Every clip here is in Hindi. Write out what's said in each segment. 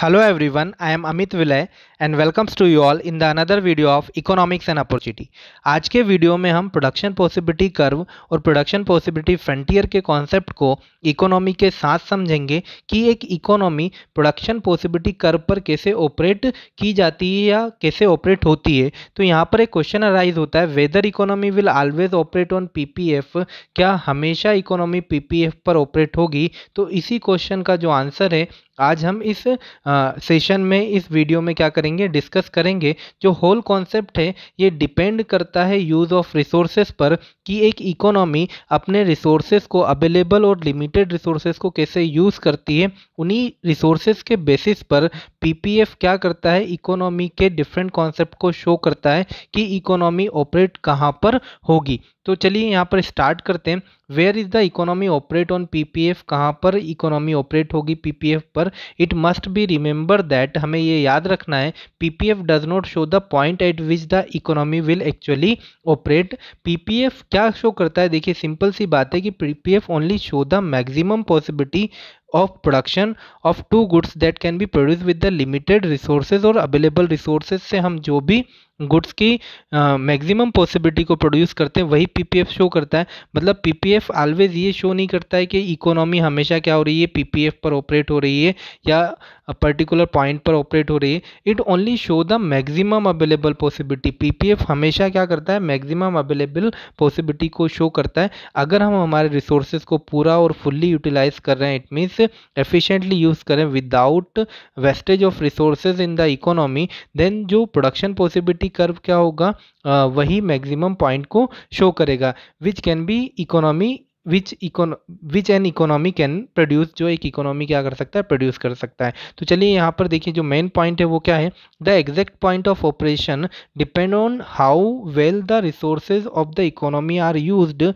Hello everyone, I am Amit Vilay and welcomes to you all in the another video of Economics and Opportunity. आज के वीडियो में हम प्रोडक्शन पॉसिबिलिटी कर्व और प्रोडक्शन पॉसिबिलिटी फ्रंटियर के कॉन्सेप्ट को इकोनॉमी के साथ समझेंगे कि एक इकोनॉमी प्रोडक्शन पॉसिबिलिटी कर्व पर कैसे ऑपरेट की जाती है या कैसे ऑपरेट होती है। तो यहाँ पर एक क्वेश्चन अराइज होता है whether economy will always operate on PPF क्या हमेशा इकोनॉमी पीपीएफ पर ऑपरेट होगी? तो इसी क्वेश्चन का जो आंसर है आज हम इस सेशन में, इस वीडियो में क्या करेंगे डिस्कस करेंगे जो होल कॉन्सेप्ट है, ये डिपेंड करता है यूज़ ऑफ़ रिसोर्सेज पर कि एक इकोनॉमी अपने रिसोर्सेज को अवेलेबल और लिमिटेड रिसोर्सेज को कैसे यूज़ करती है। उन्हीं रिसोर्सेज के बेसिस पर पीपीएफ क्या करता है इकोनॉमी के डिफरेंट कॉन्सेप्ट को शो करता है कि इकोनॉमी ऑपरेट कहाँ पर होगी। तो चलिए यहाँ पर स्टार्ट करते हैं। Where is the economy operate on PPF कहाँ पर इकोनॉमी ऑपरेट होगी पीपीएफ पर? It must be remember that हमें ये याद रखना है PPF does not show the point at which the economy will actually operate PPF क्या शो करता है? देखिए सिंपल सी बात है कि PPF only show the maximum possibility of production of two goods that can be produced with the limited resources और available resources से हम जो भी गुड्स की मैक्सिमम पॉसिबिलिटी को प्रोड्यूस करते हैं, वही पीपीएफ शो करता है। मतलब पीपीएफ ऑलवेज ये शो नहीं करता है कि इकोनॉमी हमेशा क्या हो रही है, पीपीएफ पर ऑपरेट हो रही है या पर्टिकुलर पॉइंट पर ऑपरेट हो रही है। It only show the maximum available possibility PPF हमेशा क्या करता है मैक्सिमम अवेलेबल पॉसिबिलिटी को शो करता है। अगर हम हमारे रिसोर्सेज को पूरा और फुल्ली यूटिलाइज कर रहे हैं इट मीन्स एफिशिएंटली यूज़ करें without wastage of resources in the economy then जो प्रोडक्शन पॉसिबिलिटी कर्व क्या होगा? आ, वही मैक्सिमम पॉइंट को शो करेगा which can be economy which econ which an economy can produce जो एक इकोनॉमी क्या कर सकता है? प्रोड्यूस कर सकता है। तो चलिए यहाँ पर देखिए जो मेन पॉइंट है वो क्या है? The exact point of operation depend on how well the resources of the economy are used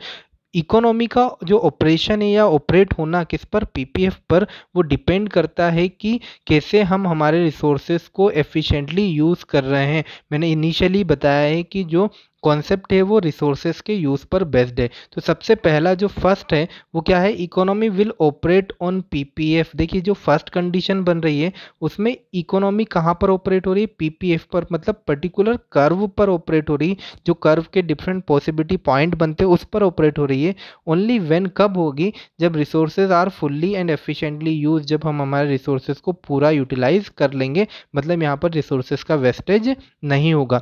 economy का जो ऑपरेशन है या ऑपरेट होना किस पर, पीपीएफ पर, वो डिपेंड करता है कि कैसे हम हमारे रिसोर्सेज को एफिशिएंटली यूज़ कर रहे हैं। मैंने इनिशियली बताया है कि जो कॉन्सेप्ट है, वो रिसोर्सेज के यूज़ पर बेस्ड है। तो सबसे पहला जो फ़र्स्ट है, वो क्या है? Economy will operate on PPF देखिए, जो फ़र्स्ट कंडीशन बन रही है, उसमें इकोनॉमी कहाँ पर ऑपरेट हो रही है? पीपीएफ पर मतलब पर्टिकुलर कर्व पर ऑपरेट हो रही है। जो कर्व के डिफरेंट पॉसिबिलिटी पॉइंट बनते हैं, उस पर ऑपरेट हो रही है। ओनली वेन कब होगी? जब resources are fully and efficiently use जब हम हमारे रिसोर्सेज को पूरा यूटिलाइज कर लेंगे मतलब यहाँ पर रिसोर्सेज का वेस्टेज नहीं होगा।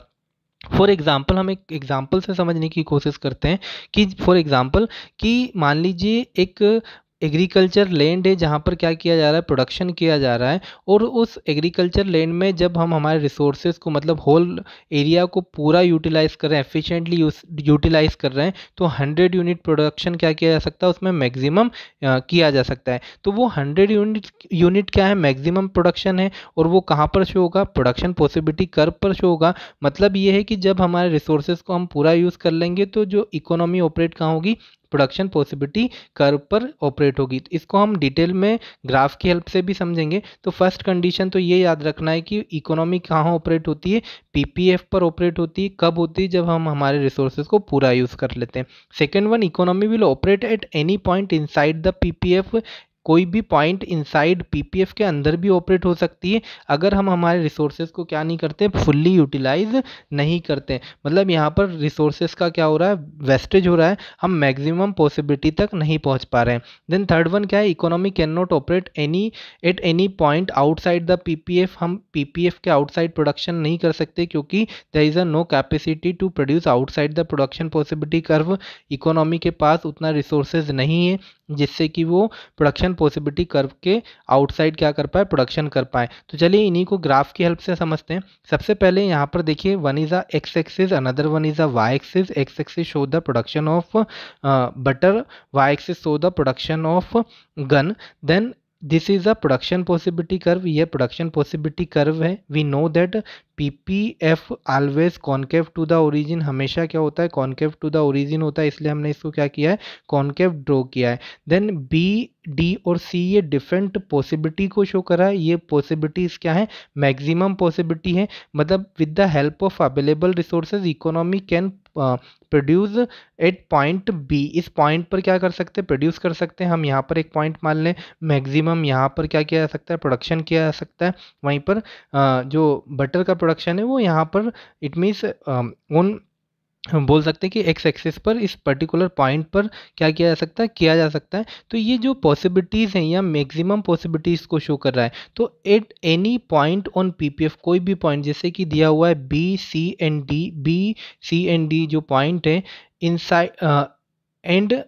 फॉर एग्ज़ाम्पल हम एक एग्ज़ाम्पल से समझने की कोशिश करते हैं कि फॉर एग्ज़ाम्पल कि मान लीजिए एक एग्रीकल्चर लैंड है, जहाँ पर क्या किया जा रहा है प्रोडक्शन किया जा रहा है और उस एग्रीकल्चर लैंड में जब हम हमारे रिसोर्सेज को मतलब होल एरिया को पूरा यूटिलाइज कर रहे हैं एफिशिएंटली यूटिलाइज कर रहे हैं तो हंड्रेड यूनिट प्रोडक्शन क्या किया जा सकता है, उसमें मैक्सिमम किया जा सकता है। तो वो हंड्रेड यूनिट यूनिट क्या है? मैक्सिमम प्रोडक्शन है और वो कहाँ पर शो होगा? प्रोडक्शन पॉसिबिलिटी कर्व पर शो होगा। मतलब ये है कि जब हमारे रिसोर्सेज को हम पूरा यूज़ कर लेंगे तो जो इकोनॉमी ऑपरेट कहाँ होगी? प्रोडक्शन पॉसिबिलिटी कर पर ऑपरेट होगी। तो इसको हम डिटेल में ग्राफ की हेल्प से भी समझेंगे। तो फ़र्स्ट कंडीशन तो ये याद रखना है कि इकोनॉमी कहाँ ऑपरेट होती है? पीपीएफ पर ऑपरेट होती है। कब होती है? जब हम हमारे रिसोर्सेज को पूरा यूज़ कर लेते हैं। Second one economy will operate at any point inside the PPF कोई भी पॉइंट इनसाइड पीपीएफ के अंदर भी ऑपरेट हो सकती है। अगर हम हमारे रिसोर्सेज को क्या नहीं करते फुल्ली यूटिलाइज नहीं करते। मतलब यहाँ पर रिसोर्सेज का क्या हो रहा है? वेस्टेज हो रहा है। हम मैक्सिमम पॉसिबिलिटी तक नहीं पहुँच पा रहे हैं। देन थर्ड वन क्या है? Economy can not operate any at any point outside the PPF हम पीपीएफ के आउटसाइड प्रोडक्शन नहीं कर सकते क्योंकि the is a no capacity to produce outside the production possibility curve economy के पास उतना रिसोर्सेज नहीं है। जिससे कि वो प्रोडक्शन पॉसिबिलिटी कर्व के आउटसाइड क्या कर पाए प्रोडक्शन कर पाए। तो चलिए इन्हीं को ग्राफ की हेल्प से समझते हैं। सबसे पहले यहाँ पर देखिए one is a X axis another one is a Y axis X axis show the production of butter Y axis show the production of gun then this is a production possibility curve ये प्रोडक्शन पॉसिबिलिटी कर्व है। We know that P P F always concave to the origin हमेशा क्या होता है? कॉन्केव टू द ओरिजिन होता है इसलिए हमने इसको क्या किया है? कॉन्केव ड्रॉ किया है। देन बी डी और सी ये डिफरेंट पॉसिबिलिटी को शो कर है। ये पॉसिबिलिटीज़ क्या है? मैक्सिमम पॉसिबिलिटी है। मतलब with the help of available resources economy can produce at point B इस पॉइंट पर क्या कर सकते हैं? प्रोड्यूस कर सकते हैं। हम यहाँ पर एक पॉइंट मान लें। मैक्सिमम यहाँ पर क्या किया जा सकता है? प्रोडक्शन किया जा सकता है। वहीं पर uh, जो बटर का प्रोडक्शन है, वो यहाँ पर इट मीन्स उन, हम बोल सकते हैं कि एक्स एक्सिस पर इस पर्टिकुलर पॉइंट पर क्या किया जा सकता है, किया जा सकता है। तो ये जो पॉसिबिलिटीज़ हैं या मैक्सिमम पॉसिबिलिटीज़ को शो कर रहा है तो at any point on PPF कोई भी पॉइंट जैसे कि दिया हुआ है B C and D B C and D जो पॉइंट है इनसाइड एंड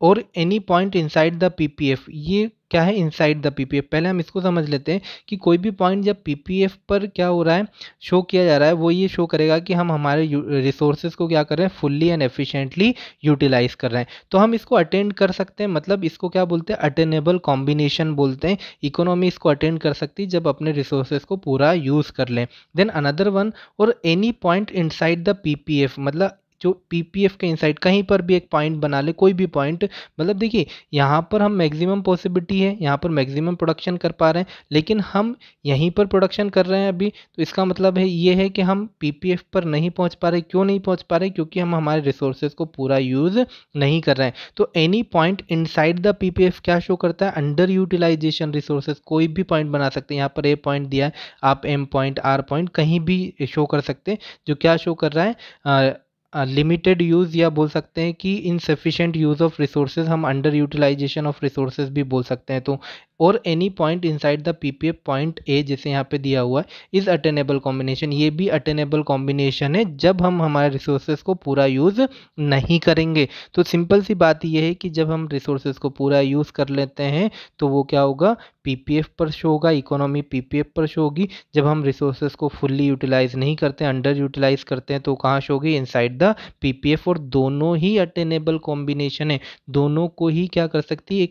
और any point inside the PPF ये क्या है इनसाइड द पीपीएफ पहले हम इसको समझ लेते हैं कि कोई भी पॉइंट जब पीपीएफ पर क्या हो रहा है शो किया जा रहा है, वो ये शो करेगा कि हम हमारे रिसोर्सेज को क्या कर रहे हैं फुल्ली एंड एफिशिएंटली यूटिलाइज कर रहे हैं। तो हम इसको अटेंड कर सकते हैं मतलब इसको क्या बोलते हैं अटेनेबल कॉम्बिनेशन बोलते हैं। इकोनॉमी इसको अटेंड कर सकती है जब अपने रिसोर्सेज को पूरा यूज़ कर लें। देन अनदर वन और any point inside the PPF मतलब जो पीपीएफ के इनसाइड कहीं पर भी एक पॉइंट बना ले, कोई भी पॉइंट मतलब देखिए, यहाँ पर हम मैक्सिमम पॉसिबिलिटी है, यहाँ पर मैक्सिमम प्रोडक्शन कर पा रहे हैं, लेकिन हम यहीं पर प्रोडक्शन कर रहे हैं अभी तो इसका मतलब है, ये है कि हम पीपीएफ पर नहीं पहुँच पा रहे। क्यों नहीं पहुँच पा रहे? क्योंकि हम हमारे रिसोर्सेज को पूरा यूज़ नहीं कर रहे हैं। तो any point inside the PPF क्या शो करता है? अंडर यूटिलाइजेशन रिसोर्सेज कोई भी पॉइंट बना सकते हैं। यहाँ पर ए पॉइंट दिया है, आप एम पॉइंट आर पॉइंट कहीं भी शो कर सकते हैं, जो क्या शो कर रहा है? लिमिटेड यूज़ या बोल सकते हैं कि इनसफिशेंट यूज़ ऑफ़ रिसोर्सेज हम अंडर यूटिलाइजेशन ऑफ़ रिसोर्सेज भी बोल सकते हैं। तो और any point inside the PPF point A जैसे यहाँ पे दिया हुआ है इज़ अटेनेबल कॉम्बिनेशन ये भी अटेनेबल कॉम्बिनेशन है जब हम हमारे रिसोर्सेज को पूरा यूज़ नहीं करेंगे। तो सिंपल सी बात यह है कि जब हम रिसोर्सेज को पूरा यूज़ कर लेते हैं तो वो क्या होगा? पीपीएफ पर शो होगा इकोनॉमी पीपीएफ पर शो होगी। जब हम रिसोर्सेज को फुल्ली यूटिलाइज नहीं करते अंडर यूटिलाइज करते हैं तो कहाँ शो होगी? इनसाइड द पीपीएफ और दोनों ही अटेनेबल कॉम्बिनेशन है। दोनों को ही क्या कर सकती है?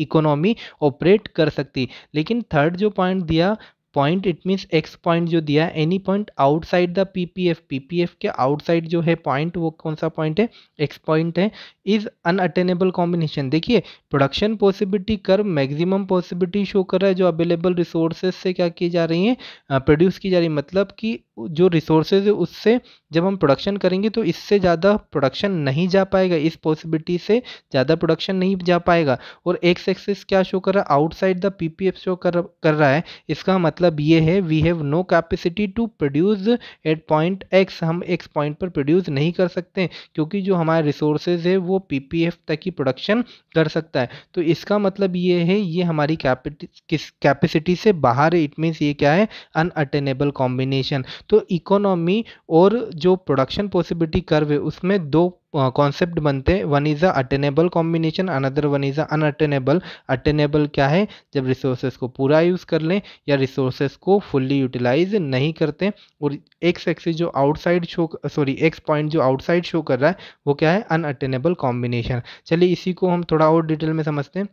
इकोनॉमी ऑपरेट कर सकती। लेकिन थर्ड जो पॉइंट दिया point it means X point जो दिया any point outside the PPF PPF के आउटसाइड जो है पॉइंट वो कौन सा पॉइंट है? एक्स पॉइंट है। इज़ अनअटेनेबल कॉम्बिनेशन देखिए प्रोडक्शन पॉसिबिलिटी कर मैक्सिमम पॉसिबिलिटी शो कर रहा है जो अवेलेबल रिसोर्सेज से क्या की जा रही है? प्रोड्यूस की जा रही है। मतलब कि जो रिसोर्सेज है, उससे जब हम प्रोडक्शन करेंगे तो इससे ज़्यादा प्रोडक्शन नहीं जा पाएगा। इस पॉसिबिलिटी से ज़्यादा प्रोडक्शन नहीं जा पाएगा। और एक्स एक्सेस क्या शो कर रहा है? आउटसाइड द पीपीएफ शो कर कर रहा है। इसका मतलब ये है we have no capacity to produce at point X हम एक्स पॉइंट पर प्रोड्यूस नहीं कर सकते, क्योंकि जो हमारे रिसोर्सेज है, वो पीपीएफ तक ही प्रोडक्शन कर सकता है। तो इसका मतलब ये है, ये हमारी कैपेसिटी से बाहर है। इट मीन्स ये क्या है? अनअटेनेबल कॉम्बिनेशन तो इकोनॉमी और जो प्रोडक्शन पॉसिबिलिटी कर्व है, उसमें दो कॉन्सेप्ट बनते हैं। One is a attainable combination another one is a unattainable attainable क्या है? जब रिसोर्सेज को पूरा यूज़ कर लें या रिसोर्सेज को फुल्ली यूटिलाइज नहीं करते और एक्स एक्सिस जो outside show sorry X point जो आउटसाइड शो कर रहा है, वो क्या है? अनअटेनेबल कॉम्बिनेशन चलिए इसी को हम थोड़ा और डिटेल में समझते हैं।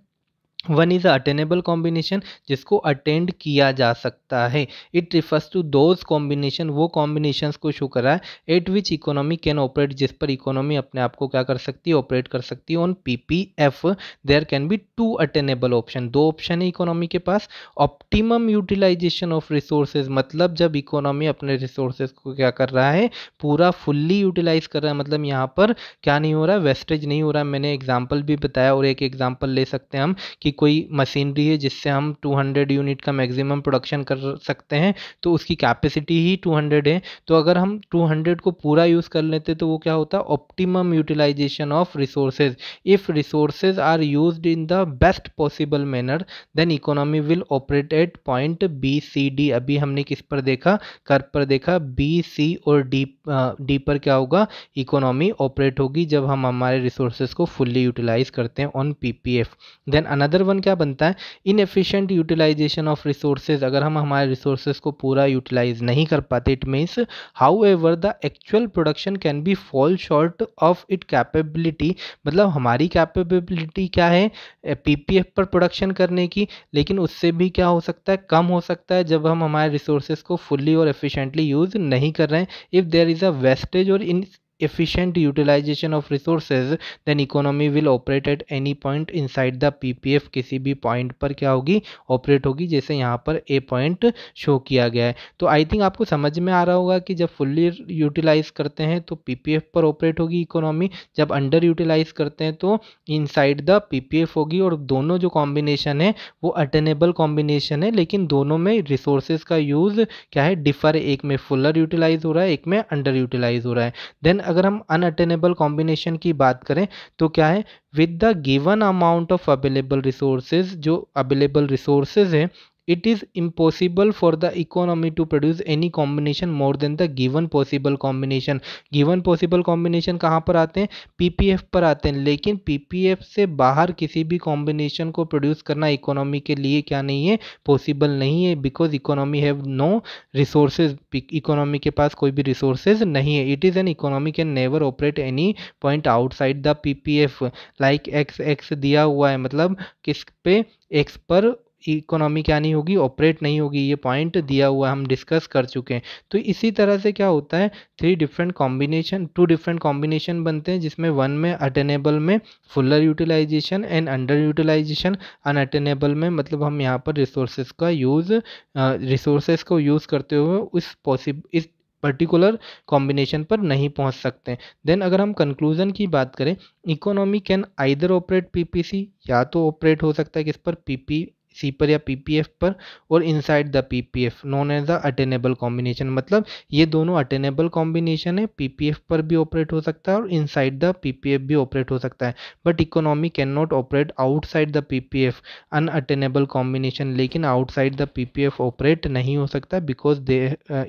One is a attainable combination जिसको अटेंड किया जा सकता है। It refers to those combination वो कॉम्बिनेशंस को शो कर है at which economy can operate जिस पर इकोनॉमी अपने आप को क्या कर सकती है ऑपरेट कर सकती है। On P P F there can be two attainable option दो ऑप्शन है इकोनॉमी के पास। ऑप्टिमम यूटिलाइजेशन ऑफ़ रिसोर्सेज मतलब जब इकोनॉमी अपने रिसोर्सेज को क्या कर रहा है, पूरा फुल्ली यूटिलाइज कर रहा है मतलब यहाँ पर क्या नहीं हो रहा है वेस्टेज नहीं हो रहा। है मैंने एग्ज़ाम्पल भी बताया और एक एग्ज़ाम्पल ले सकते हैं हम कि कि कोई मशीनरी है जिससे हम 200 यूनिट का मैक्सिमम प्रोडक्शन कर सकते हैं तो उसकी कैपेसिटी ही 200 है। तो अगर हम 200 को पूरा यूज़ कर लेते तो वो क्या होता? है optimum utilization of resources if resources are use in the best possible manner then economy will operate at point B C D अभी हमने किस पर देखा? कर पर देखा। बी सी और डी डी पर क्या होगा? इकोनॉमी ऑपरेट होगी जब हम हमारे रिसोर्सेज को फुल्ली यूटिलाइज करते हैं on P P F then another another one क्या बनता है? इनएफिशिएंट यूटिलाइजेशन ऑफ़ रिसोर्सेज अगर हम हमारे रिसोर्सेज को पूरा यूटिलाइज नहीं कर पाते it means however the actual production can be fall short of it capability मतलब हमारी कैपेबिलिटी क्या है? पीपीएफ पर प्रोडक्शन करने की. लेकिन उससे भी क्या हो सकता है? कम हो सकता है जब हम हमारे रिसोर्सेज को फुल्ली और एफिशिएंटली यूज़ नहीं कर रहे हैं. If there is a wastage और in efficient utilization of resources, then economy will operate at any point inside the PPF किसी भी पॉइंट पर क्या होगी? ऑपरेट होगी, जैसे यहाँ पर ए पॉइंट शो किया गया है। तो आई थिंक आपको समझ में आ रहा होगा कि जब फुल्ली यूटिलाइज करते हैं तो पीपीएफ पर ऑपरेट होगी इकोनॉमी जब अंडर यूटिलाइज करते हैं तो इनसाइड द पीपीएफ होगी और दोनों जो कॉम्बिनेशन है, वो अटेनेबल कॉम्बिनेशन है, लेकिन दोनों में रिसोर्सेज का यूज़ क्या है? डिफर एक में फुलर यूटिलाइज हो रहा है, एक में अंडर यूटिलाइज हो रहा है। देन अगर हम अनअटेनेबल कॉम्बिनेशन की बात करें तो क्या है? With the given amount of available resources जो अवेलेबल रिसोर्सेज हैं it is impossible for the economy to produce any combination more than the given possible combination. Given possible combination कहाँ पर आते हैं? पीपीएफ पर आते हैं। लेकिन पीपीएफ से बाहर किसी भी कॉम्बिनेशन को प्रोड्यूस करना इकोनॉमी के लिए क्या नहीं है? पॉसिबल नहीं है because economy have no resources economy के पास कोई भी रिसोर्सेज नहीं है। It is an economy can never operate any point outside the PPF like X X दिया हुआ है। मतलब किस पे? एक्स पर इकोनॉमी क्या नहीं होगी ऑपरेट नहीं होगी, ये पॉइंट दिया हुआ हम डिस्कस कर चुके हैं। तो इसी तरह से क्या होता है three different combination two different combination बनते हैं, जिसमें वन में अटेनेबल में fuller utilization and under utilization unattainable में मतलब हम यहाँ पर रिसोर्सेज का यूज़ रिसोर्सेज को यूज़ करते हुए उस पॉसिब इस पर्टिकुलर कॉम्बिनेशन पर नहीं पहुँच सकते देन अगर हम कंक्लूजन की बात करें economy can either operate PPC या तो ऑपरेट हो सकता है किस पर पीपी सी पर या पीपीएफ पर और inside the PPF known as the attainable combination मतलब ये दोनों अटेनेबल कॉम्बिनेशन है पीपीएफ पर भी ऑपरेट हो सकता है और इनसाइड द पीपीएफ भी ऑपरेट हो सकता है. But economy can not operate outside the PPF unattainable combination लेकिन आउटसाइड द पीपीएफ ऑपरेट नहीं हो सकता because the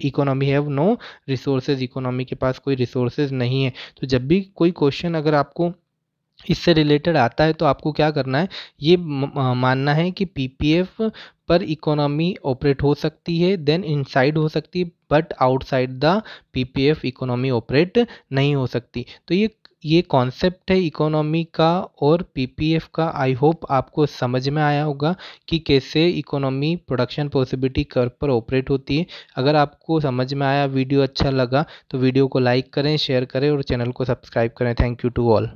economy have no resources economy के पास कोई रिसोर्सेज नहीं है. तो जब भी कोई क्वेश्चन अगर आपको इससे रिलेटेड आता है तो आपको क्या करना है, ये मानना है कि पीपीएफ पर इकोनॉमी ऑपरेट हो सकती है, देन इनसाइड हो सकती है, but outside the PPF economy operate नहीं हो सकती। तो ये ये कॉन्सेप्ट है इकोनॉमी का और पीपीएफ का। आई होप आपको समझ में आया होगा कि कैसे इकोनॉमी प्रोडक्शन पॉसिबिलिटी कर पर ऑपरेट होती है। अगर आपको समझ में आया, वीडियो अच्छा लगा तो वीडियो को लाइक करें, शेयर करें और चैनल को सब्सक्राइब करें। Thank you to all.